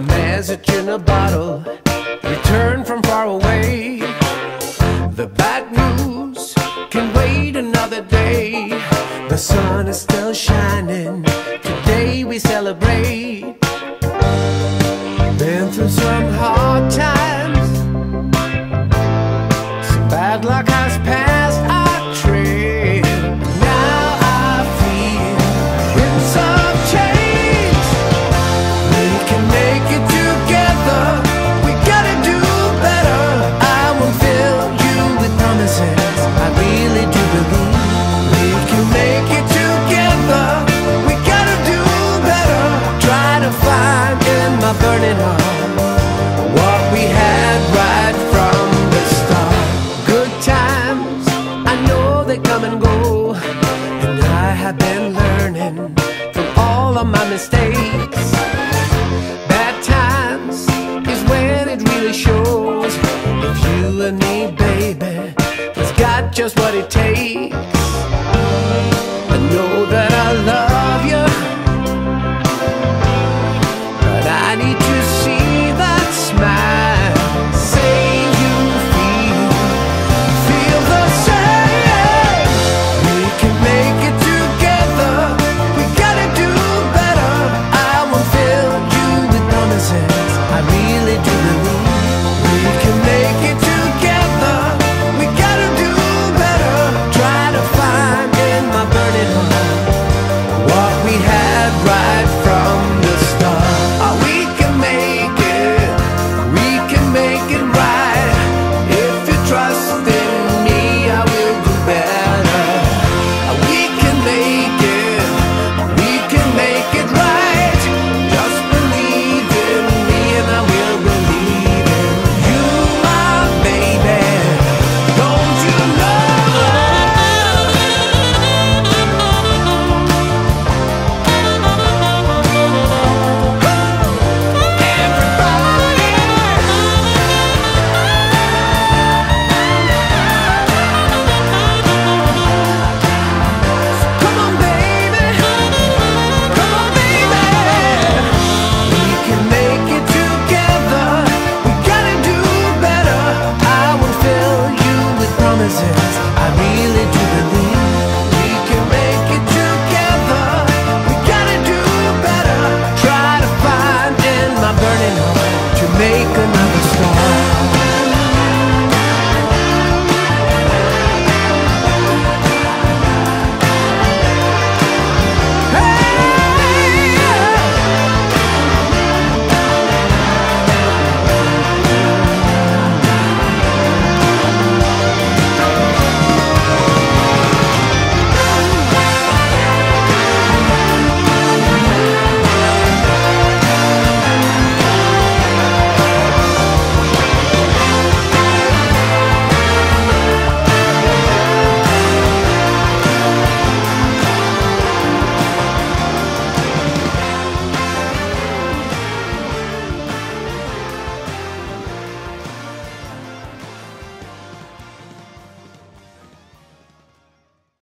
message in a bottle, return from far away. The bad news can wait another day. The sun is still shining, today we celebrate. Been through some hard find in my burning heart what we had right from the start. Good times, I know they come and go, and I have been learning from all of my mistakes. Bad times is when it really shows. If you and me, baby, it's got just what it takes.